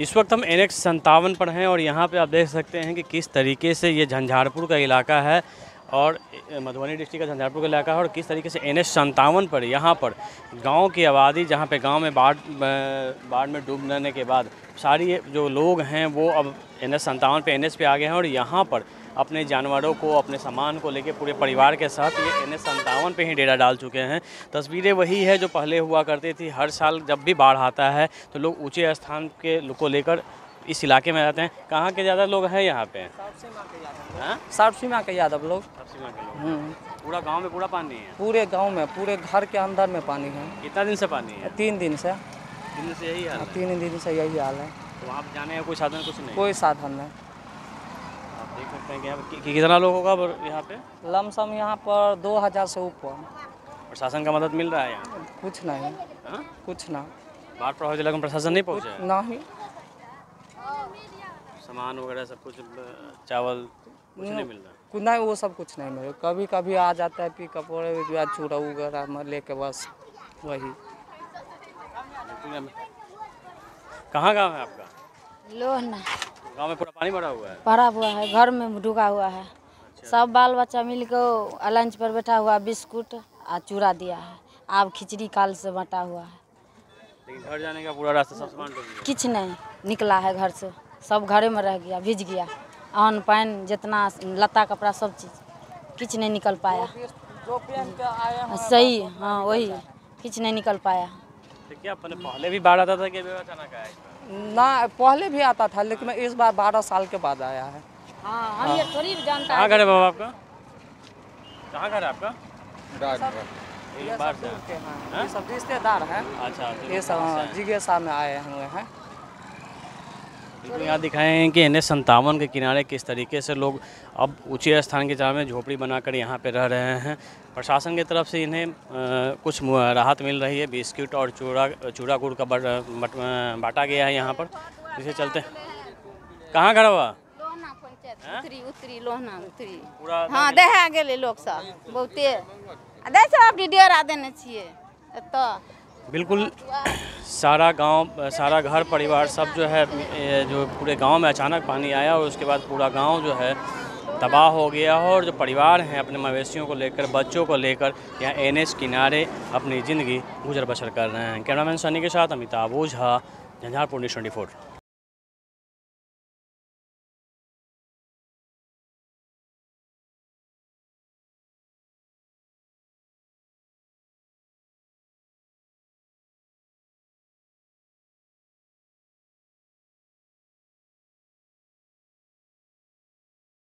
इस वक्त हम एन एक्स संतावन पर हैं और यहाँ पे आप देख सकते हैं कि किस तरीके से ये झंझारपुर का इलाका है और मधुबनी डिस्ट्रिक्ट का झंझारपुर का इलाका है और किस तरीके से एन एच संतावन पर, यहाँ पर गाँव की आबादी जहाँ पे गाँव में बाढ़ बाढ़ में डूब जाने के बाद सारी जो लोग हैं वो अब एन एच संतावन पर एन एच पे आ गए हैं और यहाँ पर अपने जानवरों को अपने सामान को लेके पूरे परिवार के साथ ये एन एच संतावन पर ही डेरा डाल चुके हैं। तस्वीरें वही है जो पहले हुआ करती थी। हर साल जब भी बाढ़ आता है तो लोग ऊँचे स्थान के को लेकर इस इलाके में रहते हैं। कहाँ के ज़्यादा लोग हैं यहाँ पे? हाँ? साठ सीमा के यादव लोग। लोग। हम्म, पूरा गाँव में पूरा पानी है? पूरे गाँव में पूरे घर के अंदर में पानी है। कितना दिन से पानी है? तीन दिन से। तीन दिन से यही हाल है तीन दिन से यही हाल है। तो वहाँ जाने का कोई साधन कुछ नहीं कोई साधन नहीं। देख सकते हैं कि यहाँ कि- कि कितना लोग होगा यहाँ पे? लमसम यहाँ पर दो हज़ार से ऊपर। प्रशासन का मदद मिल रहा है यहाँ? कुछ नहीं। हाँ? कुछ ना। बाढ़ प्रभावित इलाकों में प्रशासन नहीं पहुँचा है? नहीं। सामान वगैरह सब कुछ चावल कुछ नहीं मिल रहा? कुछ नहीं वो सब कुछ नहीं मेरे कभी कभी आ जाता है पी कपड़े या चूड़ा वगैरह लेके बस वही। कहाँ गाँव है आपका? लोहना। गाँव में पूरा पानी भरा हुआ है? भरा हुआ है घर में डूबा हुआ है। सब बाल बच्चा मिल के लंच पर बैठा हुआ बिस्कुट आ चूड़ा दिया है। अब खिचड़ी काल से बटा हुआ है। लेकिन घर जाने का पूरा रास्ता सब सामान डूब नहीं निकला है घर से। सब घरे में रह गया भिज गया। अन्न पानी जितना लत्ता कपड़ा सब चीज़ किछ नहीं निकल पाया। सही हाँ वही किछ नहीं निकल पाया। क्या पहले भी बाढ़ आता था कि अचानक आया? ना पहले भी आता था लेकिन मैं इस बार बारह साल के बाद आया है। हाँ हम ये थोड़ी जानता कहाँ घर है बाबा आपका? कहाँ घर है आपका? ये सबसे। दूर के हैं। ये सब रिश्तेदार हैं। अच्छा तो ये सब हाँ, जिज्ञासा में आए हुए हैं। बिल्कुल यहाँ दिखाए हैं कि एन एस संतावन के किनारे किस तरीके से लोग अब ऊँचे स्थान के जगह में झोपड़ी बनाकर यहाँ पे रह रहे हैं। प्रशासन की तरफ़ से इन्हें कुछ राहत मिल रही है। बिस्किट और चूड़ा चूड़ा गुड़ का बट, बट, बांटा गया है यहाँ पर। इसे चलते कहाँ खड़ा हुआ? उतरी उतरी लोहना उतरी हाँ दहा लोक सब बहुते। सब डेरा देने बिल्कुल। सारा गाँव, सारा घर परिवार सब जो है जो पूरे गाँव में अचानक पानी आया और उसके बाद पूरा गाँव जो है तबाह हो गया हो और जो परिवार हैं अपने मवेशियों को लेकर, बच्चों को लेकर यहाँ एन किनारे अपनी ज़िंदगी गुजर बसर कर रहे हैं। कैमरामैन सनी के साथ अमिताभ ओझा, झंझारपुर न्यूज़ ट्वेंटी